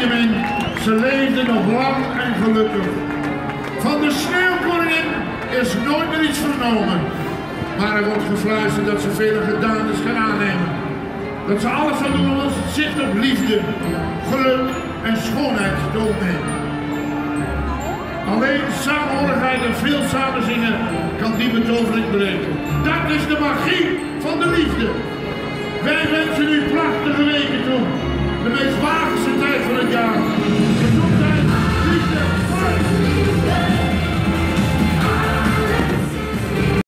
Ze leefden nog lang en gelukkig. Van de sneeuwkoningin is nooit meer iets vernomen. Maar er wordt gefluisterd dat ze vele gedaantes gaan aannemen. Dat ze alles zal doen als het zicht op liefde, geluk en schoonheid te. Alleen samenhorigheid en veel samenzingen kan die betovering breken. Dat is de magie van de liefde. Wij wensen u prachtige weken toe.